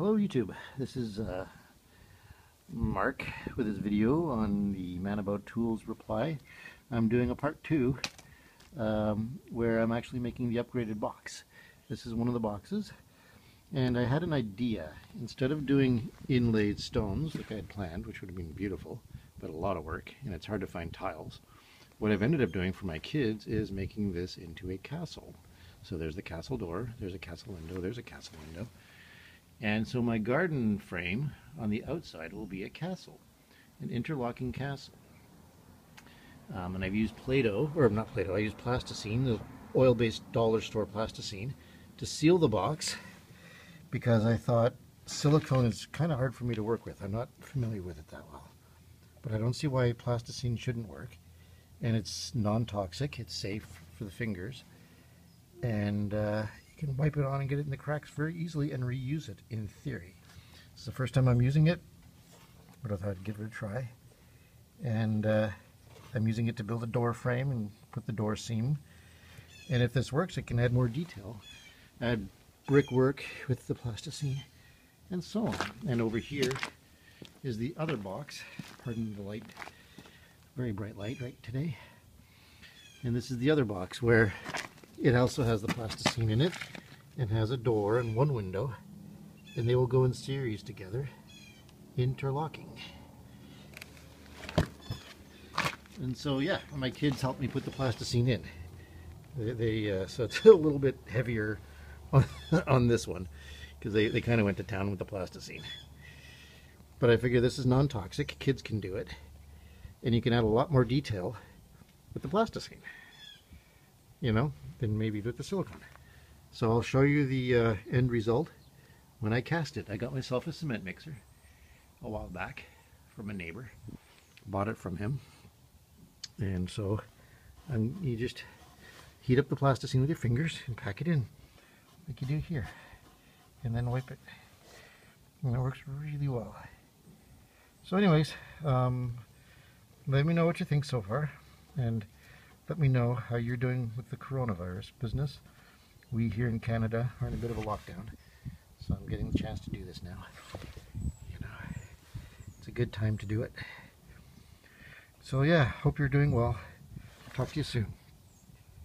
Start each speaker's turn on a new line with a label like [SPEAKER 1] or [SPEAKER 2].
[SPEAKER 1] Hello YouTube, this is uh, Mark with his video on the Man About Tools reply. I'm doing a part two um, where I'm actually making the upgraded box. This is one of the boxes and I had an idea. Instead of doing inlaid stones like I had planned, which would have been beautiful, but a lot of work and it's hard to find tiles, what I've ended up doing for my kids is making this into a castle. So there's the castle door, there's a castle window, there's a castle window. And so my garden frame on the outside will be a castle, an interlocking castle. Um, and I've used Play-Doh, or not Play-Doh, I used plasticine, the oil-based dollar store plasticine, to seal the box because I thought silicone is kind of hard for me to work with. I'm not familiar with it that well. But I don't see why plasticine shouldn't work. And it's non-toxic, it's safe for the fingers. And uh, can wipe it on and get it in the cracks very easily and reuse it in theory. This is the first time I'm using it, but I thought I'd give it a try. And uh, I'm using it to build a door frame and put the door seam. And if this works, it can add more detail. Add brickwork with the plasticine and so on. And over here is the other box. Pardon the light. Very bright light right today. And this is the other box where it also has the plasticine in it. And has a door and one window. And they will go in series together interlocking. And so yeah my kids helped me put the plasticine in. They, they uh, so it's a little bit heavier on, on this one because they, they kind of went to town with the plasticine. But I figure this is non-toxic. Kids can do it. And you can add a lot more detail with the plasticine you know, than maybe with the silicone. So I'll show you the uh, end result when I cast it. I got myself a cement mixer a while back from a neighbor. Bought it from him. And so you just heat up the plasticine with your fingers and pack it in like you do here. And then wipe it. And it works really well. So anyways, um, let me know what you think so far. And let me know how you're doing with the coronavirus business. We here in Canada are in a bit of a lockdown, so I'm getting the chance to do this now. You know, it's a good time to do it. So yeah, hope you're doing well. Talk to you soon.